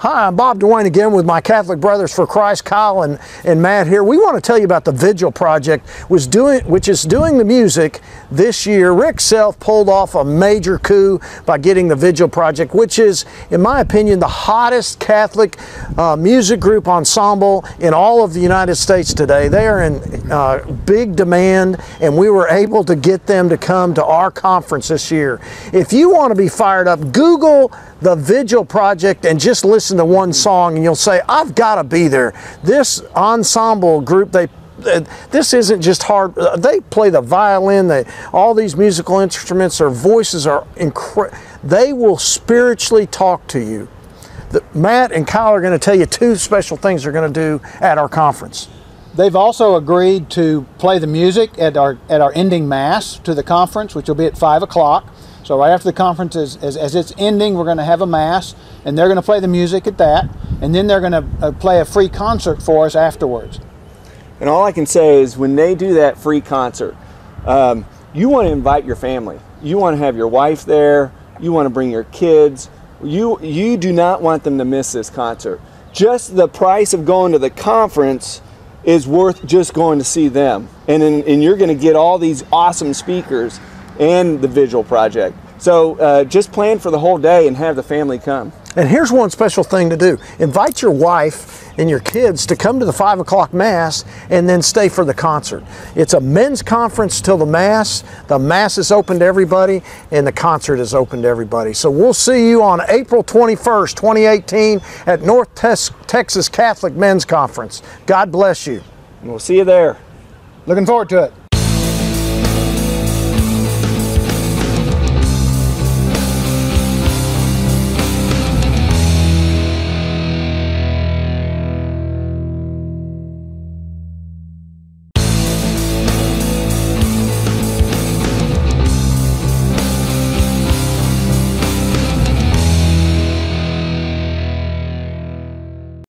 Hi, I'm Bob Duane again with my Catholic Brothers for Christ, Kyle and, and Matt here. We want to tell you about the Vigil Project, was doing, which is doing the music this year. Rick Self pulled off a major coup by getting the Vigil Project, which is, in my opinion, the hottest Catholic uh, music group ensemble in all of the United States today. They are in uh, big demand, and we were able to get them to come to our conference this year. If you want to be fired up, Google the Vigil Project and just listen to one song and you'll say, I've got to be there. This ensemble group, they uh, this isn't just hard. Uh, they play the violin, they, all these musical instruments, their voices are incredible. They will spiritually talk to you. The, Matt and Kyle are going to tell you two special things they're going to do at our conference. They've also agreed to play the music at our at our ending mass to the conference, which will be at five o'clock. So right after the conference is, as, as it's ending, we're going to have a mass, and they're going to play the music at that, and then they're going to uh, play a free concert for us afterwards. And all I can say is when they do that free concert, um, you want to invite your family. You want to have your wife there. You want to bring your kids. You you do not want them to miss this concert. Just the price of going to the conference is worth just going to see them. And, in, and you're going to get all these awesome speakers and the Vigil Project. So uh, just plan for the whole day and have the family come. And here's one special thing to do invite your wife and your kids to come to the 5 o'clock Mass and then stay for the concert. It's a men's conference till the Mass. The Mass is open to everybody and the concert is open to everybody. So we'll see you on April 21st, 2018 at North Texas Catholic Men's Conference. God bless you. And we'll see you there. Looking forward to it.